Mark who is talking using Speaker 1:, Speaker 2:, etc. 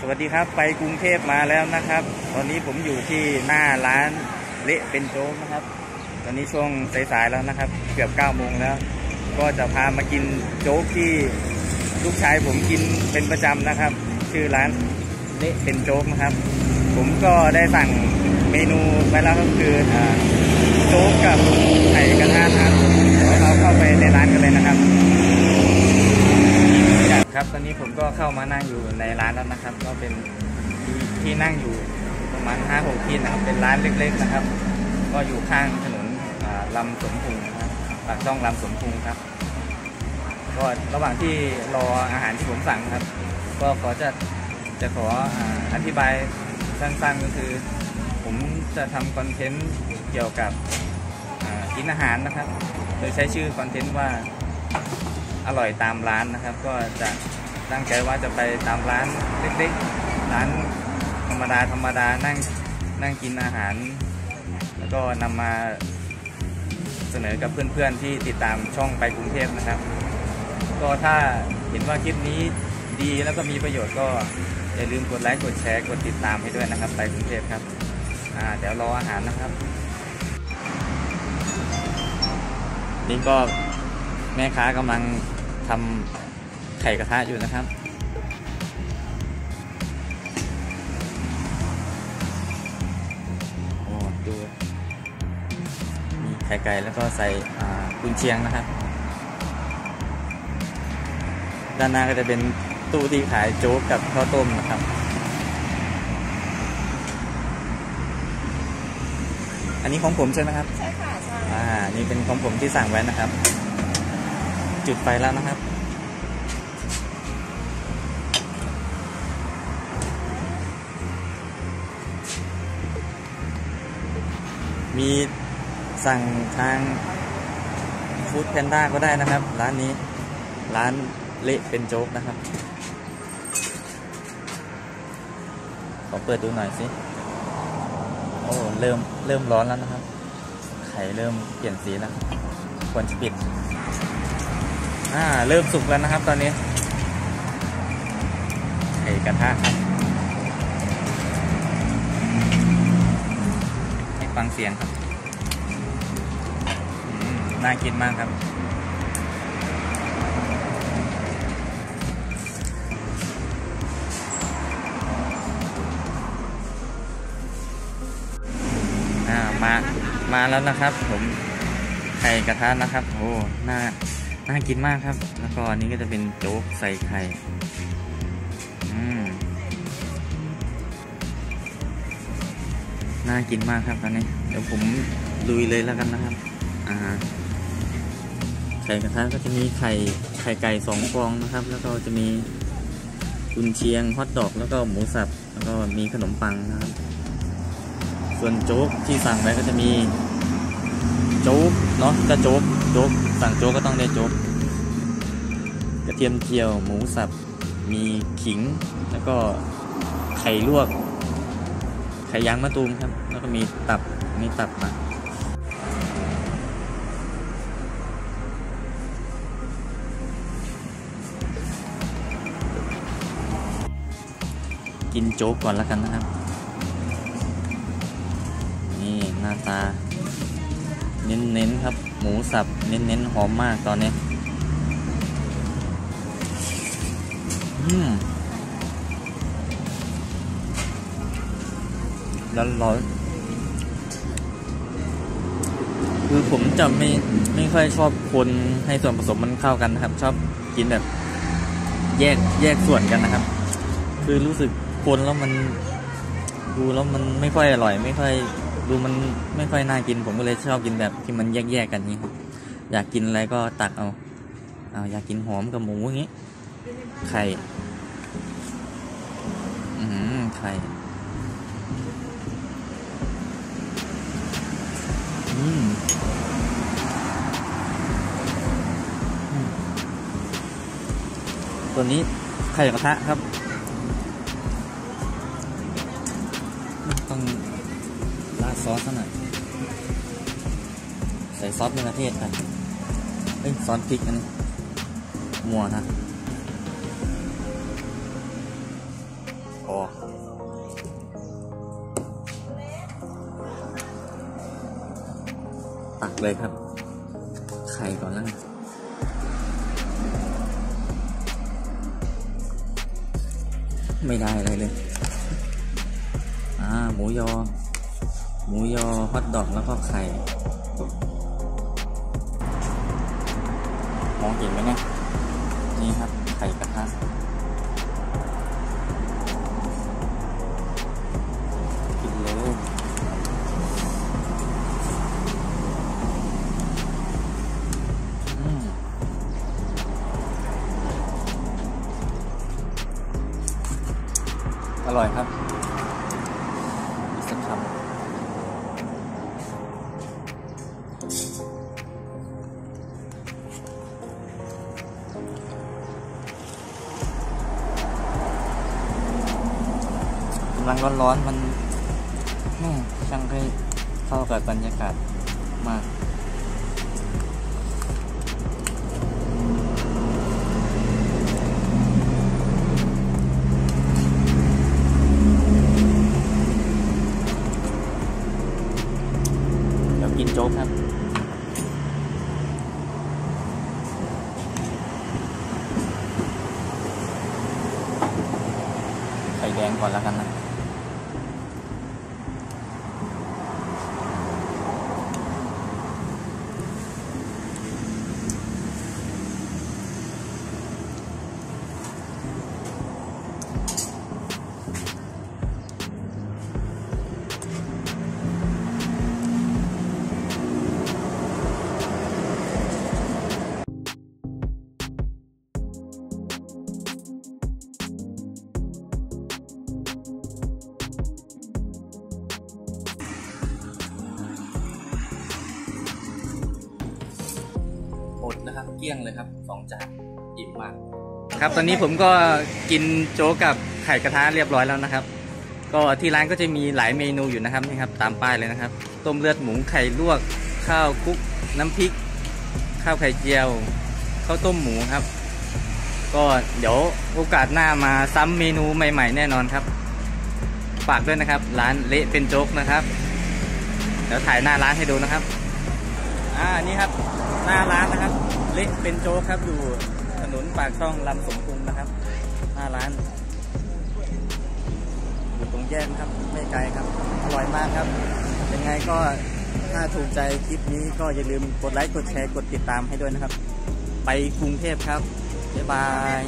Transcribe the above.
Speaker 1: สวัสดีครับไปกรุงเทพมาแล้วนะครับ ตอนนี้ผมอยู่ที่หน้าร้านเละเป็นโจ๊กนะครับ ตอนนี้ช่วงสายๆแล้วนะครับ เกือบ9โมงแล้ว ก็จะพามากินโจ๊กที่ลูกชายผมกินเป็นประจำนะครับ ชื่อร้านเละเป็นโจ๊กนะครับ ผมก็ได้สั่งเมนูไปแล้วก็คืออโจ๊กกับไข่กระทะนะครับเดี๋ยวเราเข้าไปในร้านกันเลยนะครับ ครับ ตอนนี้ผมก็เข้ามานั่งอยู่ในร้านแล้วนะครับ ก็เป็นที่ที่นั่งอยู่ประมาณ5 6ที่นะครับ เป็นร้านเล็ก ๆนะครับ ก็อยู่ข้างถนนอ่าลำสมพงครับปากช่องลำสมพงครับ ก็ระหว่างที่รออาหารที่ผมสั่งครับ ก็ขอจะจะขอออธิบายสั้นๆก็คือ ผมจะทำคอนเทนต์เกี่ยวกับกินอาหารนะครับ โดยใช้ชื่อคอนเทนต์ว่า อร่อยตามร้านนะครับ ก็จะตั้งใจว่าจะไปตามร้านเล็กๆ ร้านธรรมดาธรรมดานั่งนั่งกินอาหาร แล้วก็นำมาเสนอกับเพื่อนๆที่ติดตามช่องไปกรุงเทพนะครับ ก็ถ้าเห็นว่าคลิปนี้ดีแล้วก็มีประโยชน์ก็อย่าลืมกดไลค์กดแชร์กดติดตามให้ด้วยนะครับ ไปกรุงเทพครับอ่าเดี๋ยวรออาหารนะครับ นี่ก็แม่ค้ากำลัง ทำไข่กระทะอยู่นะครับ โอ้ดู มีไข่ไก่แล้วก็ใส่อ่ากุนเชียงนะครับ ด้านหน้าก็จะเป็นตู้ที่ขายโจ๊กกับข้าวต้มนะครับ อันนี้ของผมใช่ไหมครับ
Speaker 2: ใช่ค่ะ ใช่
Speaker 1: อ่า นี่เป็นของผมที่สั่งไว้นะครับ จุดไฟแล้วนะครับ มีสั่งทางฟู้ดแพนด้าก็ได้นะครับ ร้านนี้ร้านเละเป็นโจ๊กนะครับ ขอเปิดดูหน่อยสิ โอ้ เริ่มเริ่มร้อนแล้วนะครับ ไข่เริ่มเปลี่ยนสีแล้ว ควรจะปิด อ่า เริ่มสุกแล้วนะครับ ตอนนี้ไข่กระทะครับให้ฟังเสียงครับน่ากินมากครับ มา มาแล้วนะครับ ผม ไข่กระทะนะครับ โอ้หน่า น่ากินมากครับ แล้วก็อันนี้ก็จะเป็นโจ๊กใส่ไข่อืมน่ากินมากครับตอนนี้ เดี๋ยวผมลุยเลยแล้วกันนะครับ อ่าไข่กระทะก็จะมีไข่ไข่ไก่สองฟองนะครับ แล้วก็จะมีกุนเชียงฮอทดอกแล้วก็หมูสับแล้วก็มีขนมปังนะครับ ส่วนโจ๊กที่สั่งไว้ก็จะมีโจ๊กเนาะก็โจ๊กโจ๊ก สั่งโจ๊กก็ต้องได้โจ๊กกระเทียมเจียว หมูสับ มีขิง แล้วก็ไข่ลวก ไข่ยางมะตูมครับ แล้วก็มีตับมีตับมากินโจ๊กก่อนแล้วกันนะครับ นี่หน้าตา เน้นๆครับ หมูสับเน้นๆหอมมากตอนนี้ อืมร้อนร้อนคือผมจะไม่ไม่ค่อยชอบคนให้ส่วนผสมมันเข้ากันนะครับ ชอบกินแบบ แยกแยกส่วนกันนะครับ คือรู้สึกคนแล้วมันดูแล้วมันไม่ค่อยอร่อย ไม่ค่อย ดูมันไม่ค่อยน่ากิน ผมก็เลยชอบกินแบบที่มันแยกๆกันนี้ครับอยากกินอะไรก็ตักเอาเอาอยากกินหอมกับหมูอย่างนี้ไข่อืมไข่อืมอืมตัวนี้ไข่กระทะครับ ซอสหน่อย ใส่ซอสมะเขือเทศไปเอ้ยซอสพริกอันนี้มัวนะโอ้ตักเลยครับ ไข่ก่อนแล้วกัไม่ได้อะไรเลย อ่า หมูยอ หมูยอฮอทดอกแล้วก็ไข่มองเห็นไหมเนี่ยนี่ครับ ไข่กระทะกินเลยอืมอร่อยครับ ลังร้อนๆมันแม่ช่างให้เข้ากับบรรยากาศมากเดี๋ยวกินโจ๊กครับไข่แดงก่อนแล้วกันนะ ครับเกลี้ยงเลยครับสองจานอิ่มมาก ครับตอนนี้ผมก็กินโจ๊กกับไข่กระทะเรียบร้อยแล้วนะครับ ก็ที่ร้านก็จะมีหลายเมนูอยู่นะครับนี่ครับตามป้ายเลยนะครับ ต้มเลือดหมูไข่ลวก ข้าวคุกน้ำพริก ข้าวไข่เจียวข้าวต้มหมูครับ ก็เดี๋ยวโอกาสหน้ามาซ้ำเมนูใหม่ ๆ แน่นอนครับฝากด้วยนะครับ ร้านเละเป็นโจ๊กนะครับเดี๋ยวถ่ายหน้าร้านให้ดูนะครับ อ่า นี่ครับ หน้าร้านนะครับ เละเป็นโจ๊กครับอยู่ถนนปากช่องลำสมพุงนะครับหน้าร้านอยู่ตรงแยกนะครับ ไม่ไกลครับ อร่อยมากครับ ยังไงก็ถ้าถูกใจคลิปนี้ก็อย่าลืมกดไลค์ กดแชร์ กดติดตามให้ด้วยนะครับ ไปกรุงเทพครับ บ๊ายบาย